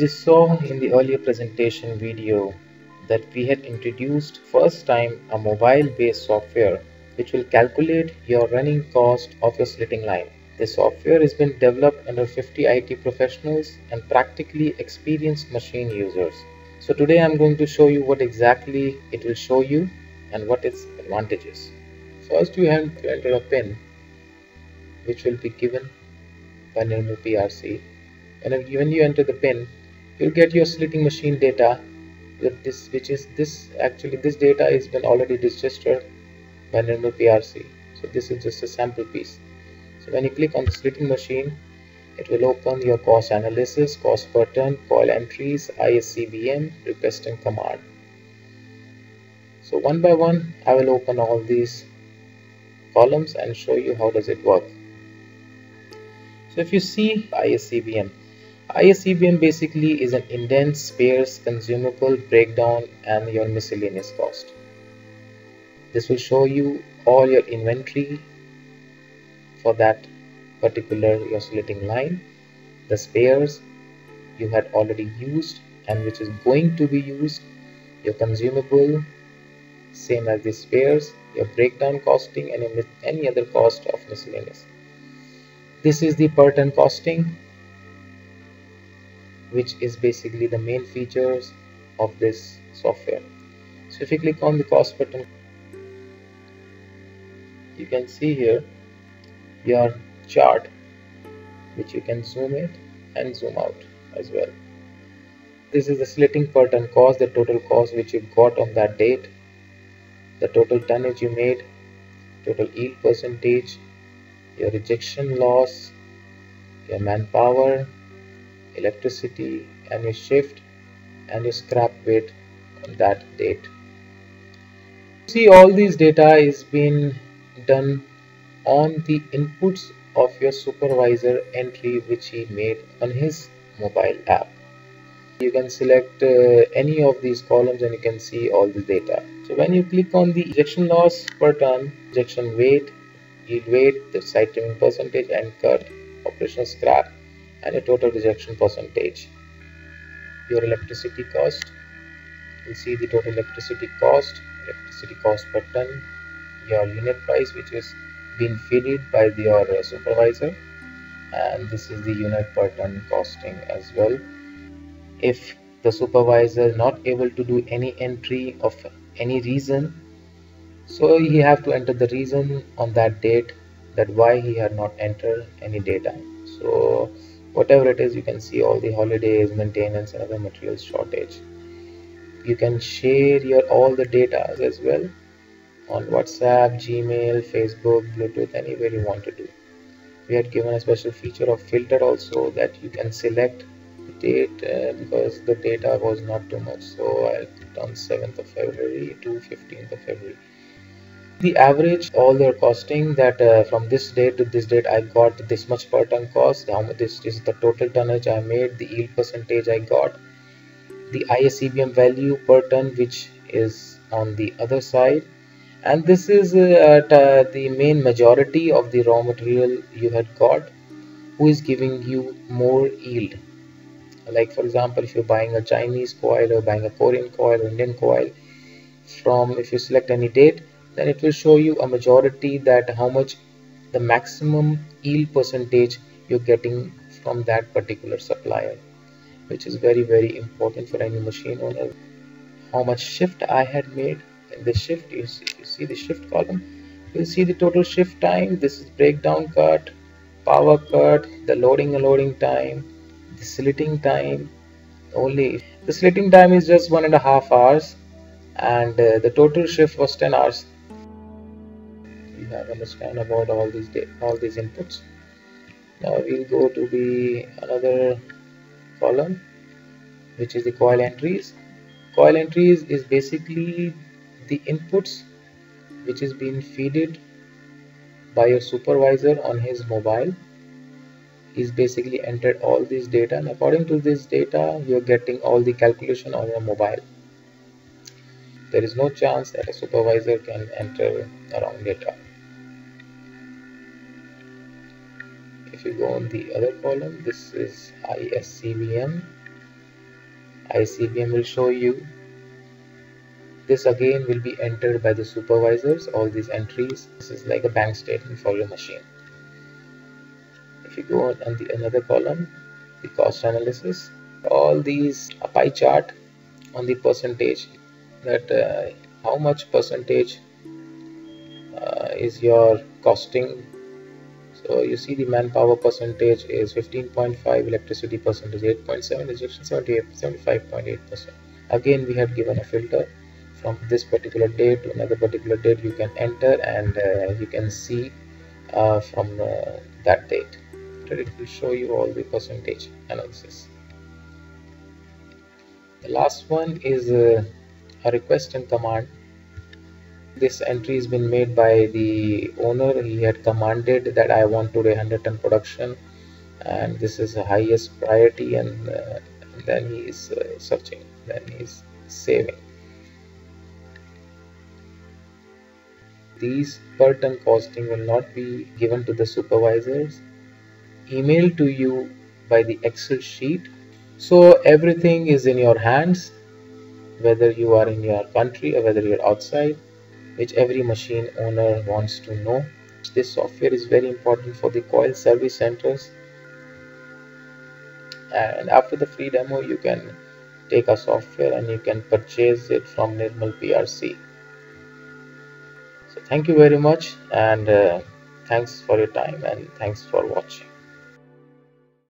As you saw in the earlier presentation video that we had introduced first time a mobile based software which will calculate your running cost of your slitting line. The software has been developed under 50 IT professionals and practically experienced machine users. So today I'm going to show you what exactly it will show you and what its advantages. First you have to enter a pin which will be given by Nirmal PRC. And when you enter the pin, you'll get your slitting machine data with this which is this actually this data has been already registered by Nirmal PRC. So this is just a sample piece. So when you click on the slitting machine, it will open your cost analysis, cost per ton, coil entries, ISCBM, request and command. So one by one, I will open all these columns and show you how does it work. So if you see ISCBM, ISCBM basically is an indents, spares, consumable, breakdown and your miscellaneous cost. This will show you all your inventory for that particular your slitting line, the spares you had already used and which is going to be used, your consumable, same as the spares, your breakdown costing and any other cost of miscellaneous this is the per ton costing which is basically the main features of this software. So if you click on the cost button you can see here your chart which you can zoom it and zoom out as well. This is the slitting per cost the total cost which you got on that date the total tonnage you made total yield percentage your rejection loss, your manpower, electricity and your shift and your scrap weight on that date. See all these data is being done on the inputs of your supervisor entry which he made on his mobile app. You can select uh, any of these columns and you can see all the data. So when you click on the rejection loss per ton, rejection weight, yield weight, the side trimming percentage and cut, operational scrap and a total rejection percentage. Your electricity cost, you see the total electricity cost, electricity cost per ton, your unit price which is being fed by your uh, supervisor and this is the unit per ton costing as well. If the supervisor is not able to do any entry of any reason so he have to enter the reason on that date that why he had not entered any data so whatever it is you can see all the holidays maintenance and other materials shortage. You can share your all the data as well on whatsapp gmail facebook bluetooth anywhere you want to do. We had given a special feature of filter also that you can select date uh, because the data was not too much. So i on 7th of february to 15th of february the average all their costing that uh, from this date to this date I got this much per ton cost how much this is the total tonnage I made the yield percentage I got the ISCBM value per ton which is on the other side. And this is uh, uh, the main majority of the raw material you had got who is giving you more yield. Like for example if you're buying a Chinese coil or buying a Korean coil or Indian coil from if you select any date then it will show you a majority that how much the maximum yield percentage you're getting from that particular supplier which is very very important for any machine owner. How much shift I had made in the shift you see, you see the shift column you'll see the total shift time. This is breakdown cut power cut the loading and loading time the slitting time only. The slitting time is just one and a half hours and uh, the total shift was 10 hours have understand about all these all these inputs. Now we'll go to the another column which is the coil entries. Coil entries is basically the inputs which is being fed by your supervisor on his mobile. He's basically entered all this data and according to this data you're getting all the calculation on your mobile. There is no chance that a supervisor can enter the wrong data if you go on the other column this is ISCBM ICBM will show you. This again will be entered by the supervisors all these entries. This is like a bank statement for your machine. If you go on the another column the cost analysis all these a pie chart on the percentage that uh, how much percentage uh, is your costing so you see the manpower percentage is 15.5 electricity percentage 8.7 rejection 78 75.8 percent. Again we have given a filter. From this particular date to another particular date you can enter and uh, you can see uh, from uh, that date. It will show you all the percentage analysis. The last one is uh, a request and command this entry has been made by the owner. He had commanded that i want today 100 ton production and this is the highest priority and, uh, and then he is uh, searching then he is saving. These per ton costing will not be given to the supervisors. Emailed to you by the excel sheet. So everything is in your hands whether you are in your country or whether you're outside which every machine owner wants to know. This software is very important for the coil service centers. And after the free demo you can take a software and you can purchase it from Nirmal PRC so thank you very much and uh, thanks for your time and thanks for watching